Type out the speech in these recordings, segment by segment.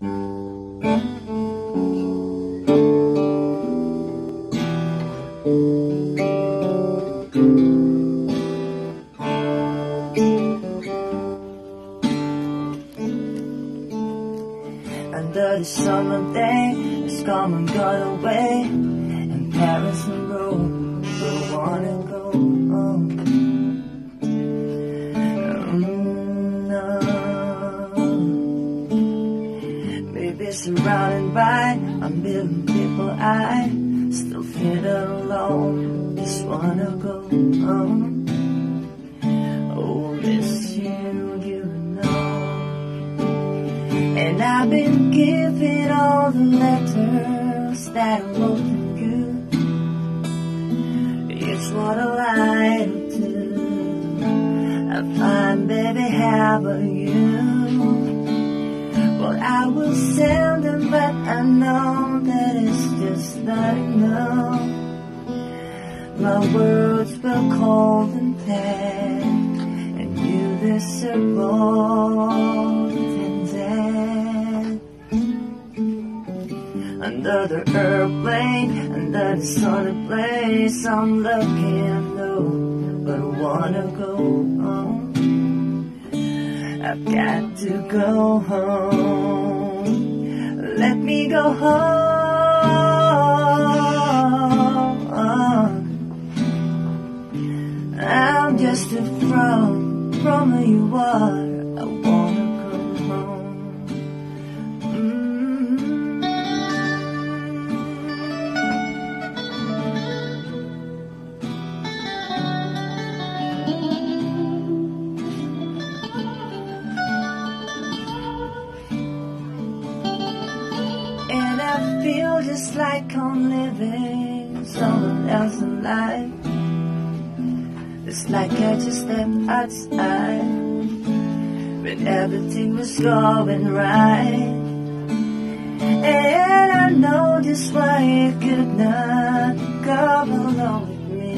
Under the summer day, it's come and gone away. In Paris surrounded by a million people, I still feel alone. Just wanna go home. Oh, miss you, you know. And I've been giving all the letters that I wrote to you. It's what I like to do. I find, baby, how about you? Well, I will send them, but I know that it's just not enough. My words were cold and dead, and you more than that. Under the airplane, under the sunny place, I'm looking low, but I wanna go. I've got to go home. Let me go home. I'm just a from from who you are. I wanna feel just like I'm living someone else's life. It's like I just stepped outside when everything was going right. And I know just why it could not go along with me.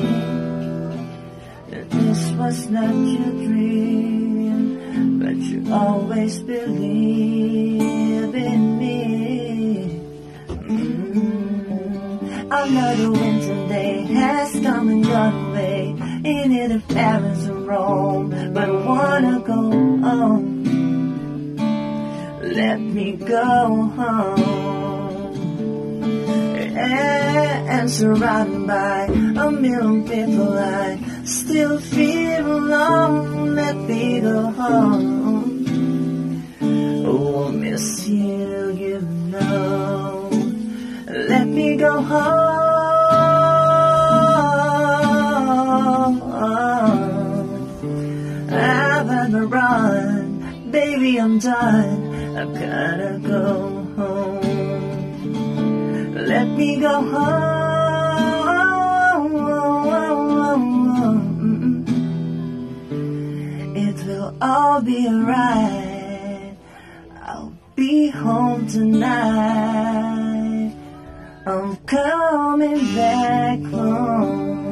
That this was not your dream, but you always believe in Another winter day has come and gone away. In either Paris or Rome, but I wanna go home. Let me go home. And surrounded by a million people, I still feel alone. Let me go home. Oh, miss you, you know. Let me go home. Done. I've gotta go home. Let me go home. It will all be alright. I'll be home tonight. I'm coming back home.